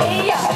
Yeah.